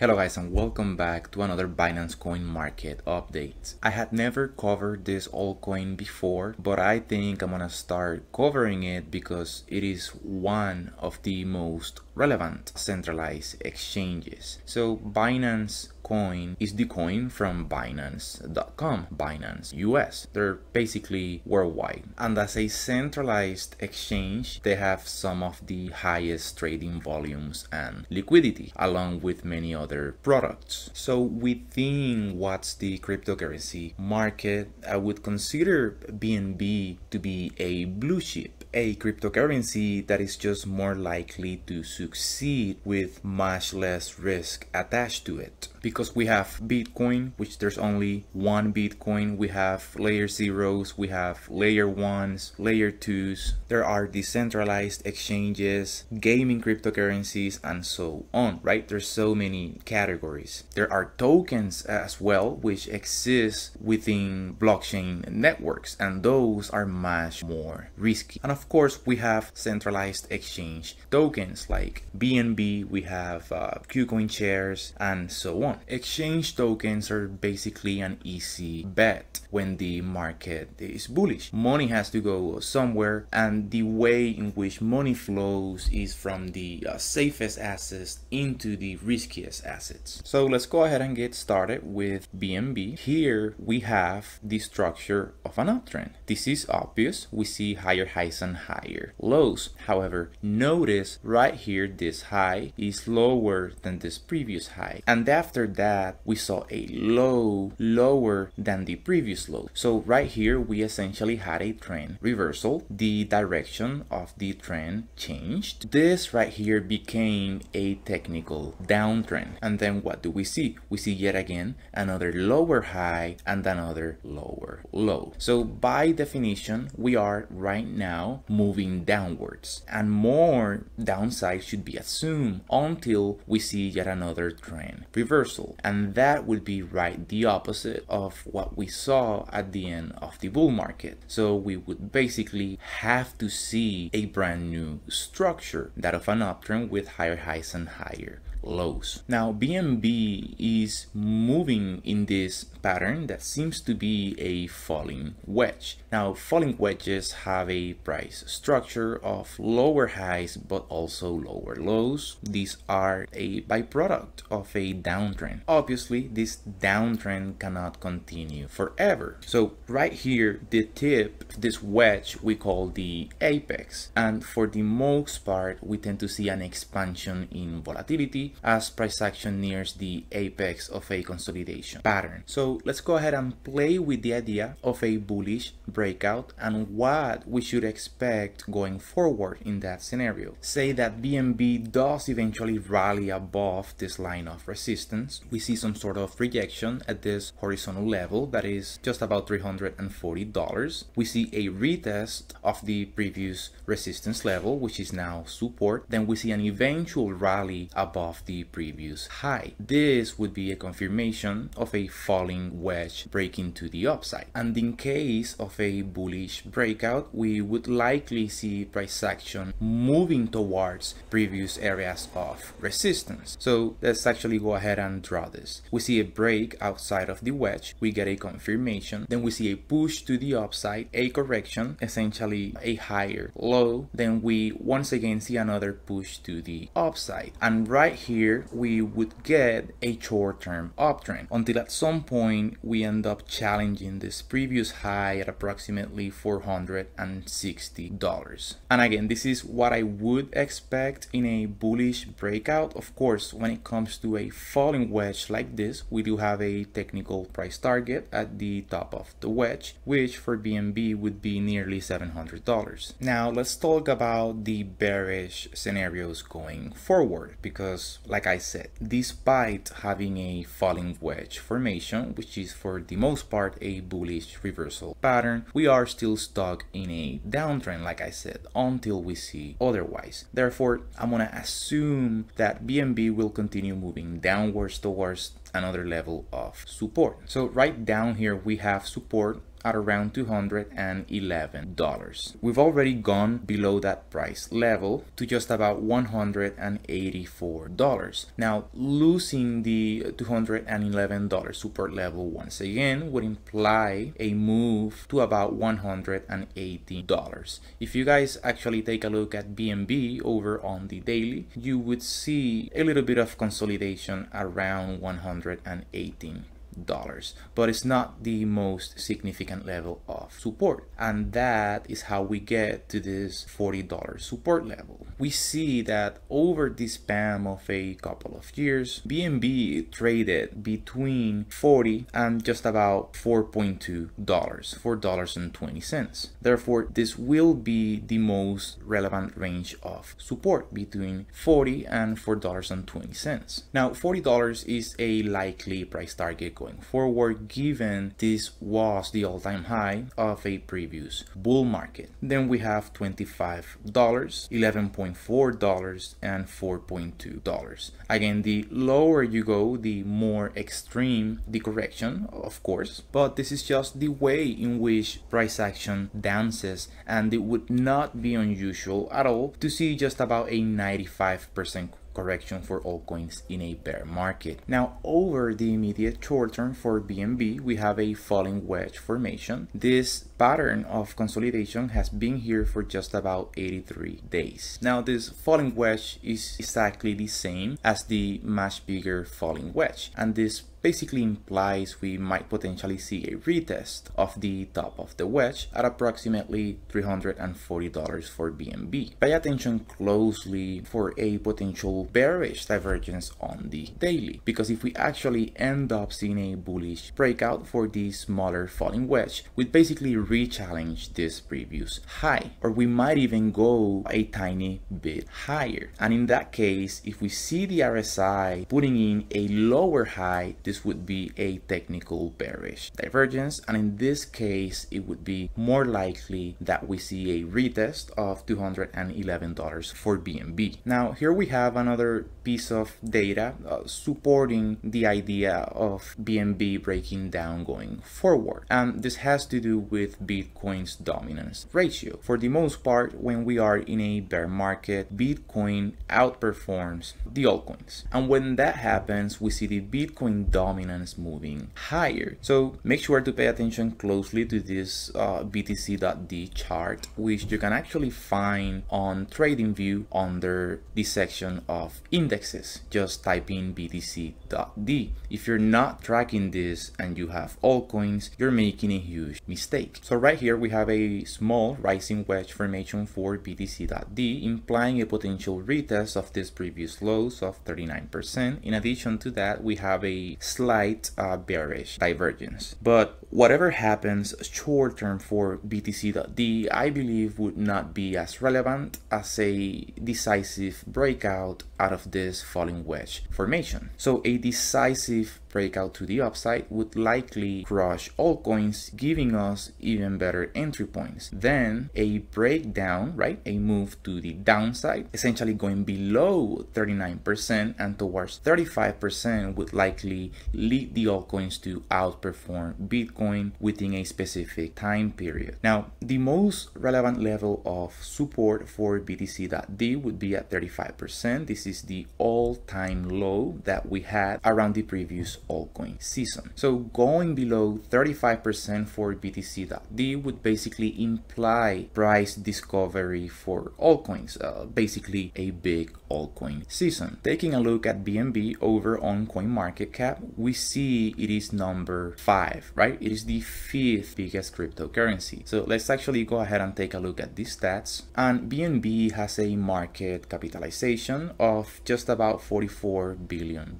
Hello guys and welcome back to another Binance Coin Market update. I had never covered this altcoin before, but I think I'm gonna start covering it because it is one of the most relevant centralized exchanges. So Binance coin is the coin from Binance.com, Binance US. They're basically worldwide. And as a centralized exchange, they have some of the highest trading volumes and liquidity, along with many other products. So within what's the cryptocurrency market, I would consider BNB to be a blue chip a cryptocurrency that is just more likely to succeed with much less risk attached to it. Because we have Bitcoin, which there's only one Bitcoin, we have layer zeros, we have layer ones, layer twos, there are decentralized exchanges, gaming cryptocurrencies, and so on, right? There's so many categories. There are tokens as well, which exist within blockchain networks, and those are much more risky. And of of course, we have centralized exchange tokens like BNB, we have uh, KuCoin shares, and so on. Exchange tokens are basically an easy bet when the market is bullish. Money has to go somewhere, and the way in which money flows is from the uh, safest assets into the riskiest assets. So let's go ahead and get started with BNB. Here we have the structure of an uptrend. This is obvious. We see higher highs and higher lows. However, notice right here this high is lower than this previous high. And after that, we saw a low lower than the previous low. So right here, we essentially had a trend reversal. The direction of the trend changed. This right here became a technical downtrend. And then what do we see? We see yet again another lower high and another lower low. So by definition, we are right now moving downwards and more downside should be assumed until we see yet another trend reversal and that would be right the opposite of what we saw at the end of the bull market. So we would basically have to see a brand new structure that of an uptrend with higher highs and higher lows. Now BNB is moving in this pattern that seems to be a falling wedge. Now falling wedges have a price structure of lower highs but also lower lows. These are a byproduct of a downtrend. Obviously this downtrend cannot continue forever. So right here the tip, this wedge we call the apex and for the most part we tend to see an expansion in volatility as price action nears the apex of a consolidation pattern. So let's go ahead and play with the idea of a bullish breakout and what we should expect going forward in that scenario. Say that BNB does eventually rally above this line of resistance. We see some sort of rejection at this horizontal level that is just about $340. We see a retest of the previous resistance level, which is now support. Then we see an eventual rally above the previous high. This would be a confirmation of a falling wedge breaking to the upside. And in case of a bullish breakout, we would likely see price action moving towards previous areas of resistance. So let's actually go ahead and draw this. We see a break outside of the wedge, we get a confirmation, then we see a push to the upside, a correction, essentially a higher low, then we once again see another push to the upside. And right here here we would get a short-term uptrend until at some point we end up challenging this previous high at approximately $460. And again, this is what I would expect in a bullish breakout. Of course, when it comes to a falling wedge like this, we do have a technical price target at the top of the wedge, which for BNB would be nearly $700. Now let's talk about the bearish scenarios going forward because like I said, despite having a falling wedge formation, which is for the most part a bullish reversal pattern, we are still stuck in a downtrend, like I said, until we see otherwise. Therefore, I'm gonna assume that BNB will continue moving downwards towards another level of support. So right down here, we have support at around $211. We've already gone below that price level to just about $184. Now, losing the $211 support level once again would imply a move to about $180. If you guys actually take a look at BNB over on the daily, you would see a little bit of consolidation around 118 dollars but it's not the most significant level of support. And that is how we get to this $40 support level. We see that over the span of a couple of years BNB traded between 40 and just about 4.2 dollars four dollars and 20 cents. Therefore this will be the most relevant range of support between 40 and four dollars and 20 cents. Now 40 dollars is a likely price target going forward given this was the all-time high of a previous bull market. Then we have $25, $11.4 and $4.2. Again, the lower you go, the more extreme the correction, of course, but this is just the way in which price action dances and it would not be unusual at all to see just about a 95% correction for altcoins in a bear market. Now over the immediate short term for BNB, we have a falling wedge formation. This pattern of consolidation has been here for just about 83 days. Now this falling wedge is exactly the same as the much bigger falling wedge and this basically implies we might potentially see a retest of the top of the wedge at approximately $340 for BNB. Pay attention closely for a potential bearish divergence on the daily because if we actually end up seeing a bullish breakout for the smaller falling wedge, we'd basically re-challenge this previous high or we might even go a tiny bit higher. And in that case, if we see the RSI putting in a lower high, this this would be a technical bearish divergence and in this case it would be more likely that we see a retest of $211 for BNB. Now here we have another piece of data uh, supporting the idea of BNB breaking down going forward and this has to do with Bitcoin's dominance ratio. For the most part when we are in a bear market Bitcoin outperforms the altcoins and when that happens we see the Bitcoin dominance dominance moving higher. So make sure to pay attention closely to this uh, BTC.D chart, which you can actually find on TradingView under the section of indexes. Just type in BTC.D. If you're not tracking this and you have altcoins, you're making a huge mistake. So right here we have a small rising wedge formation for BTC.D, implying a potential retest of this previous lows of 39%. In addition to that, we have a slight uh, bearish divergence. But whatever happens short term for BTC.D, I believe would not be as relevant as a decisive breakout out of this falling wedge formation. So a decisive breakout to the upside would likely crush altcoins, giving us even better entry points. Then a breakdown, right? A move to the downside, essentially going below 39% and towards 35% would likely lead the altcoins to outperform Bitcoin within a specific time period. Now, the most relevant level of support for BTC.D would be at 35%. This is the all-time low that we had around the previous altcoin season. So going below 35% for BTC.D would basically imply price discovery for altcoins, uh, basically a big altcoin season. Taking a look at BNB over on CoinMarketCap, we see it is number five, right? It is the fifth biggest cryptocurrency. So let's actually go ahead and take a look at these stats. And BNB has a market capitalization of just about $44 billion.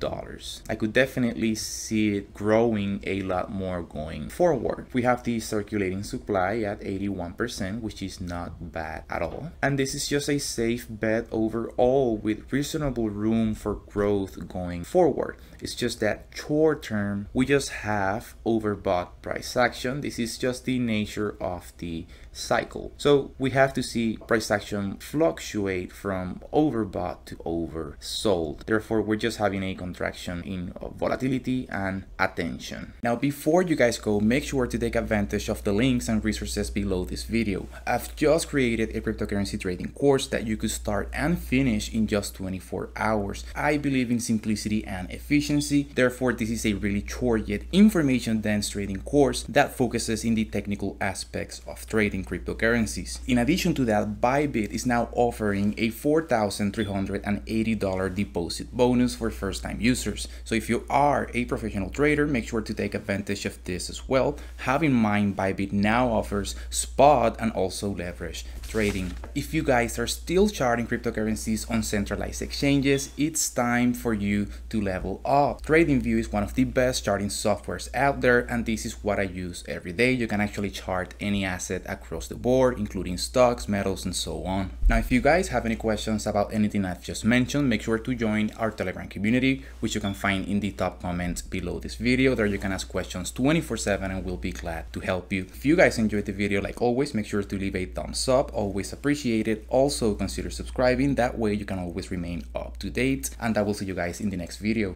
I could definitely see it growing a lot more going forward. We have the circulating supply at 81%, which is not bad at all. And this is just a safe bet overall with reasonable room for growth going forward. It's just that short term, we just have overbought price action. This is just the nature of the cycle. So we have to see price action fluctuate from overbought to oversold. Therefore, we're just having a contraction in volatility and attention. Now, before you guys go, make sure to take advantage of the links and resources below this video. I've just created a cryptocurrency trading course that you could start and finish in just 24 hours. I believe in simplicity and efficiency. Therefore, this is a really short yet information dense trading course that focuses in the technical aspects of trading cryptocurrencies. In addition to that, Bybit is now offering a $4,380 deposit bonus for first time users. So if you are a professional trader, make sure to take advantage of this as well. Have in mind Bybit now offers spot and also leverage trading. If you guys are still charting cryptocurrencies on centralized exchanges, it's time for you to level up. TradingView is one of the best charting softwares out there and this is what I use every day. You can actually chart any asset across the board, including stocks, metals, and so on. Now, if you guys have any questions about anything I've just mentioned, make sure to join our Telegram community, which you can find in the top comments below this video. There you can ask questions 24 7 and we'll be glad to help you. If you guys enjoyed the video, like always, make sure to leave a thumbs up always appreciate it. Also consider subscribing, that way you can always remain up to date and I will see you guys in the next video.